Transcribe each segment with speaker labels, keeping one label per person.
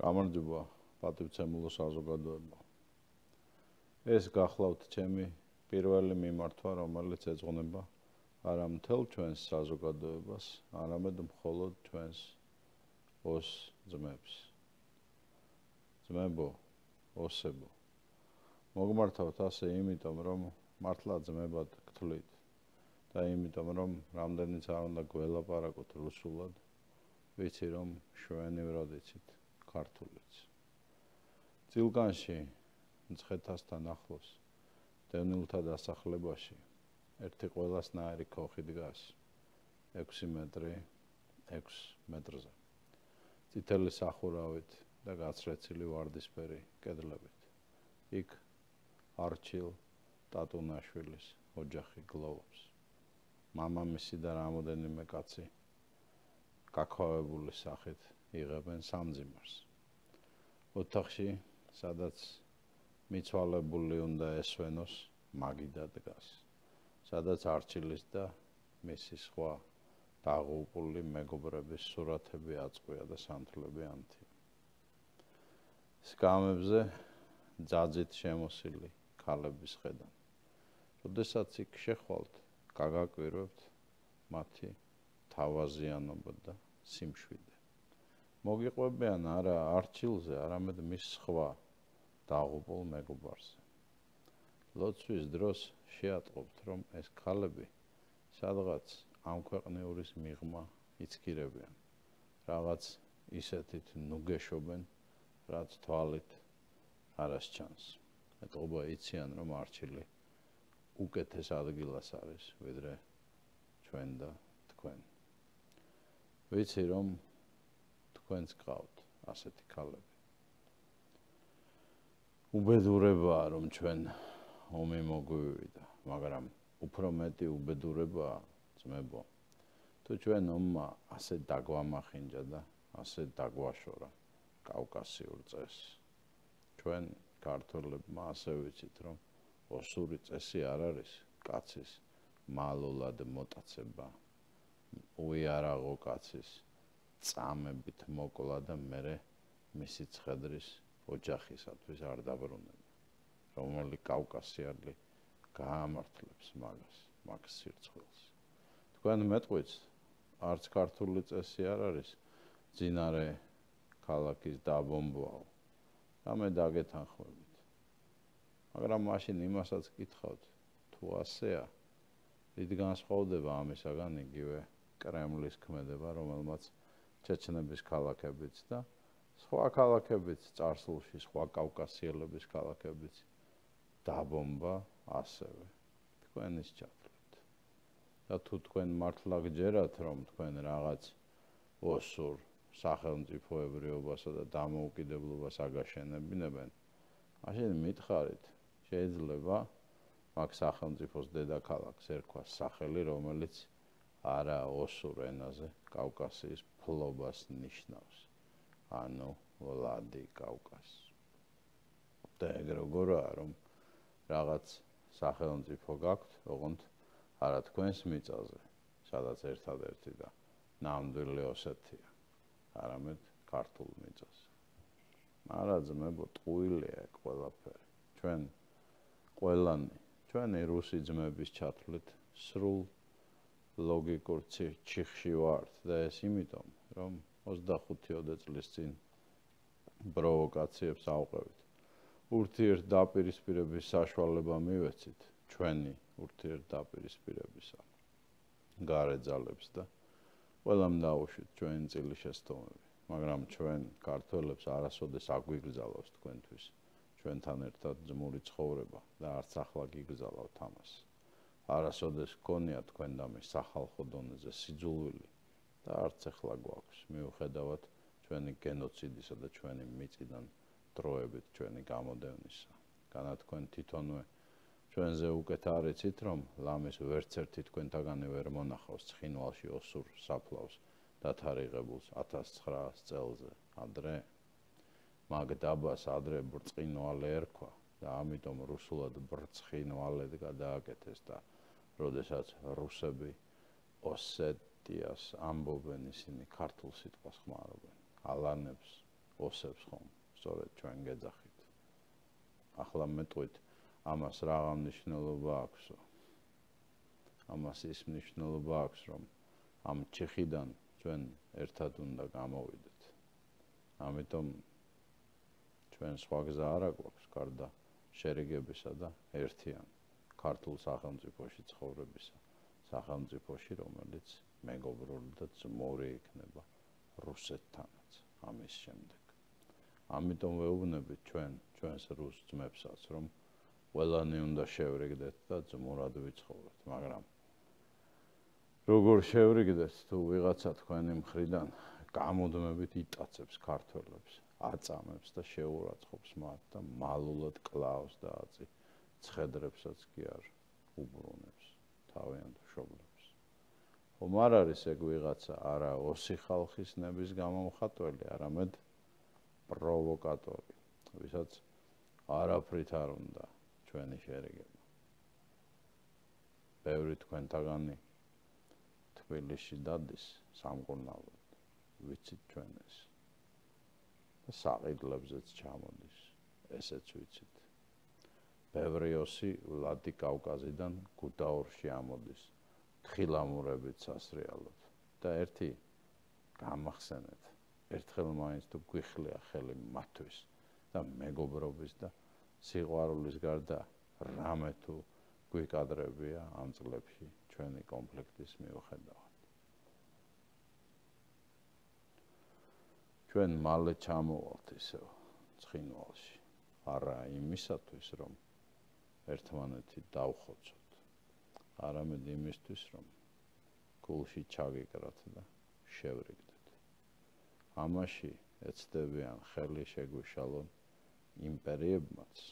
Speaker 1: გამარჯობა პატივცემულო საზოგადოება. ეს გახლავთ ჩემი პირველი მიმართვა, რომელიც ეძღვნება არა მთელ ჩვენს საზოგადოებას, არამედ მხოლოდ ჩვენს ოს ძმებს. ძმებო, ოსებო. მოგმართავთ ასე იმიტომ, რომ მართლა ძმებად გთვლით და იმიტომ, რომ რამდენიც არ უნდა გველაპარაკოთ რუსულად, ვიცი რომ შვენი ვროდიცით. ქართულიც. ძილგანში მცხეთასთან ახლოს დევნილთა დასახლებაში ერთი ყველასნაირი ქოხი დგას 6 მეტრი 6 მეტრზე. წითელი სახურავით და გაცრეცილი ვარდისფერი კედლებით. იქ არჩილ ტატუნაშვილის ოჯახი გლოვობს. მამამისი და რამოდენიმე კაცი კაკავებული სახით იღებენ სამძიმარს. ოთახში, სადაც მიცვალებული უნდა ესვენოს, მაგიდა დგას. სადაც არჩილის და მისი სხვა დაღუპული მეგობრების სურათები აწყვია და სანთლები ანთი. სკამებზე ძაძით შემოსილი ქალების ხედან. როდესაც იქ შეხვალთ, გაგაკვირვებთ მათი თავაზიანობა და სიმშვიდე. მოგიყვებიან არა არჩილზე, არამედ მის სხვა დაღუპულ მეგობარზე. ლოცვის დროს შეატყობთ, რომ ეს ქალები სადღაც ამ ქვეყნეურის მიღმა იცქირებიან. რაღაც ისეთით ნუგეშობენ, რაც თვალით არას ჩანს. ეტყობა იციან, რომ არჩილი უკეთეს ადგილას არის, ვიდრე ჩვენ და თქვენ. ვიცი, რომ თქვენს ყავთ ასეთი ქალები. უბედურებაა რომ ჩვენ ომი მოგვივიდა, მაგრამ უფრო მეტი უბედურებაა ძმებო. თუ ჩვენ ომმა ასე დაგვამახინჯა და ასე დაგვაშორა კავკასიურ წეს. ჩვენ ქართველებმა ასე ვიცით რომ ოსური წესი არ არის კაცის მალულად მოტაცება. უიარაღო კაცის წამებით მოკლა და მე მისი ცხედრის ოჯახისათვის არ დაბრუნებ. რომელი კავკასიარლი გაამართლებს მაგას, მაგ სირცხვილს. თქვენ მეტყვით არც ქართული წესი არ არის ძინარე ქალაქის დაბომბვაო. და მე დაგეთანხმებით. მაგრამ მაშინ იმასაც კითხავთ, თუ ასეა, დიდ განსხვავდება ამისაგან იგივე კრემლის ქმედება, რომელმაც ჩეჩნების ქალაქებიც და სხვა ქალაქებიც წარსულში სხვა კავკასიელების ქალაქებიც დაბომბა ასევე თქვენის ჩათვლით. და თუ თქვენ მართლა გჯერათ რომ თქვენ რაღაც ოსურ სახელმწიფოებრიობასა და დამოუკიდებლობას აგაშენებინებენ მაშინ მითხარით შეიძლება მაგ სახელმწიფოს დედაქალაქს ერქვა სახელი რომელიც არა ოსურ ენაზე კავკასიის ფლობას ნიშნავს. ანუ ვლადი კავკას. და ეგ როგორაა რომ რაღაც სახელმწიფო გაქვთ, ოღონდ არა თქვენს მიწაზე, სადაც ერთადერთი და ნამდვილი ოსეთია. არამედ ქართულ მიწაზე. არა ძმებო, ტყუილია ყველაფერი. ჩვენ ყველანი, ჩვენი რუსი ძმების ჩათვლით სრულ ლოგიკურ ციხში ვართ და ეს იმიტომ რომ 25-ოდე წლის წინ პროვოკაციებს ავყევით. ურთიერთ დაპირისპირების საშუალება მივეცით ჩვენი ურთიერთ დაპირისპირებისა. გარეძალებს და ყველამ დაუშვით ჩვენი წილი შეცდომები, მაგრამ ჩვენ ქართველებს არასოდეს აგვიგზავნოს თქვენთვის ჩვენთან ერთად ძმური ცხოვრება და არც ახლა გიგზავნოთ ამას. არასოდეს გქონია თქვენ და მე სახალხო დონეზე სიძულვილი და არც ახლა გვაქვს. მიუხედავად ჩვენი გენოციდისა და ჩვენი მიწიდან დროებით ჩვენი გამოდევნისა. განა თქვენ თვითონვე. ჩვენზე უკეთ არიცით რომ ლამის ვერც ერთი თქვენთაგანი ვერ მონახავს ცხინვალში ოსურ საფლავს დათარიღებულს 1900 წელზე. ადრე. მაგ დაბას ადრე ბრწყინვალე ერქვა და ამიტომ რუსულად ბრწყინვალედ გადააკეთეს და როდესაც რუსები ოსეტიას ამბობენ ისინი ქართულ სიტყვას ხმარობენ. ალანებს ოსებს ხომ სწორედ ჩვენ გეძახით. ახლა მეტყვით ამას რაღა მნიშვნელობა აქვსო ამას ის მნიშვნელობა აქვს რომ ამ ჩიხიდან ჩვენ ერთად უნდა გამოვიდეთ. ამიტომ ჩვენ სხვა გზა არ აქვს გარდა შერიგებისა და ერთიან ქართულ სახელმწიფოში ცხოვრებისა. სახელმწიფოში რომელიც მეგობრული და ძმორი იქნება რუსეთთანაც ამის შემდეგ ამიტომ ვეუბნებით ჩვენ ჩვენს რუს ძმებსაც რომ ყველანი უნდა შევრიგდეთ და ძმურად ვიცხოვროთ მაგრამ როგორ შევრიგდეთ თუ ვიღაცა თქვენი მხრიდან გამოდმებით იტაცებს ქართველებს აწამებს და შეურაცხყოფს მათ და მალულად კლავს და აწი ცხედრებსაც კი არ უბრუნებს თავიანთ შობლებს. ხომ არ არის ეგ ვიღაცა არა ოსი ხალხის ნების გამომხატველი, არამედ პროვოკატორი, ვისაც არაფრით არ უნდა ჩვენი შერიგება. ბევრი თქვენთაგანი თბილისში დადის სამკურნალოდ, ვიცით ჩვენ ეს. საყიდლებზეც ჩამოდის. ესეც ვიცით. ბევრიოსი ვლადი კავკაზიდან გუდაურში ამოდის. თხილამურებით სასრიალოდ და ერთი გამახსენეთ. ერთხელ მაინც თუ გვიხლია ხელი მათთვის და მეგობრობის და სიყვარულის გარდა რამე თუ გვიკადრებია ამ წლებში ჩვენი კონფლიქტის მიუხედავად. ჩვენ მალე ჩამოვალთ ისევ ცხინვალში არა იმისათვის რომ ერთმანეთი დავხოცოთ არამედ იმისთვის რომ გულში ჩაგეკრათ და შევრიგდეთ. ამაში ეცდებიან ხელი შეგვიშალონ იმპერიებმაც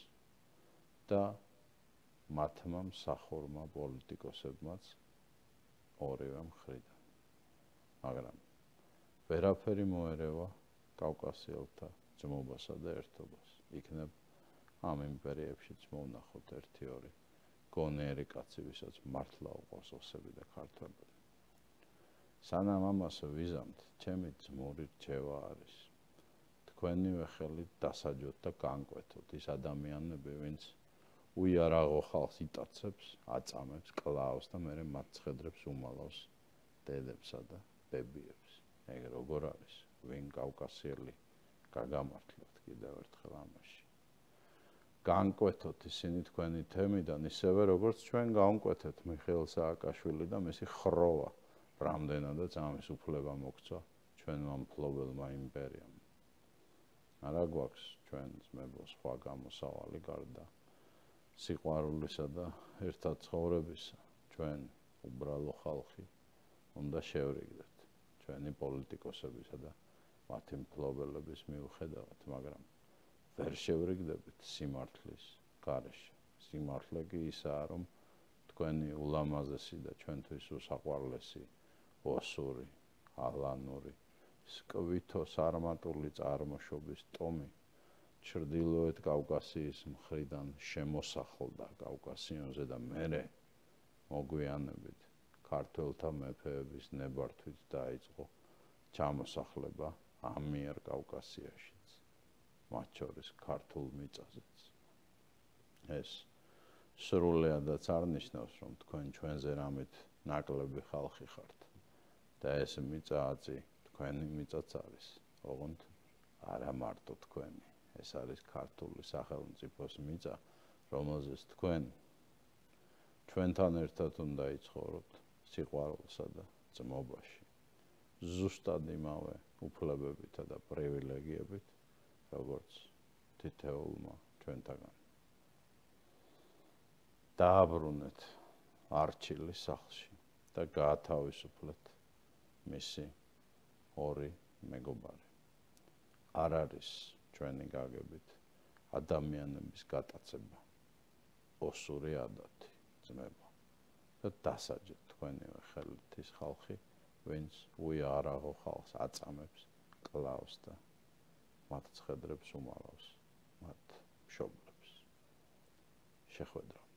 Speaker 1: და მათმა მსახურმა პოლიტიკოსებმაც ორივე მხრიდან. მაგრამ ვერაფერი მოერევა კავკასიელთა ძმობასა და ერთობას. იქნებ ამ იმპერიებშიც მოვნახოთ 1-2 გონერი კაცი, ვისაც მართლა უყოს ოსები და ქართველები. სანამ ამას ვიზამთ, ჩემი ძმური რჩევა არის თქვენივე ხელით დასაჯოთ და განკვეთოთ ის ადამიანები, ვინც უიარაღო ხალხს იტაცებს, აწამებს, კლავს და მეორე მათ ხედრებს უმალავს დედებსა და ბებიებს. ეგ როგორ არის? ვინ კავკასიელი გაგამართლოთ კიდევ ერთხელ ამაში. განკვეთოთ ისინი თქვენი თემიდან ისევე როგორც ჩვენ განკვეთეთ მიხეილ სააკაშვილი და მისი ხროვა რამდენადაც ამის უფლება მოგცა ჩვენმა მფლობელმა იმპერიამ. არა გვაქვს ჩვენ ძმებო სხვა გამოსავალი გარდა სიყვარულისა და ერთად ცხოვრებისა ჩვენ უბრალო ხალხი უნდა შევრიგდეთ ჩვენი პოლიტიკოსებისა და მათი მფლობელების მიუხედავად, მაგრამ ვერ შევრიგდებით სიმართლის გარეშე. სიმართლე კი ისაა, რომ თქვენი ულამაზესი და ჩვენთვის უსაყვარლესი ოსური, ალანური, სკვითო სარმატული წარმოშობის ტომი ჩრდილოეთ კავკასიის მხრიდან შემოსახლდა კავკასიონზე და მერე მოგვიანებით ქართველთა მეფეების ნებართვით დაიწყო ჩამოსახლება ამიერ კავკასიაშიც მათ შორის ქართულ მიწაზეც. ეს სრულიადაც არნიშნავს რომ თქვენ ჩვენზე რამით ნაკლები ხალხი ხართ. და ეს მიწააცი თქვენი მიწაც არის ოღონდ არა მარტო თქვენი. ეს არის ქართული სახელმწიფოს მიწა რომელზეც თქვენ ჩვენთან ერთად უნდა იცხოვროთ სიყვარულსა და ძმობაში. ზუსტად იმავე უფლებებითა და პრივილეგიებით, როგორც თითეულმა ჩვენთაგან. დააბრუნეთ არჩილი სახლში და გაათავისუფლეთ მისი ორი მეგობარი. არ არის ჩვენი გაგებით ადამიანების გატაცება ოსური ადათი ძმებო და დასაჯეთ თქვენივე ხელით ის ხალხი ვინც უიარაღო ხალხს აწამებს, კლავს და მათ ხედრებს უმალავს, მათ მშობლებს. შეხვედრა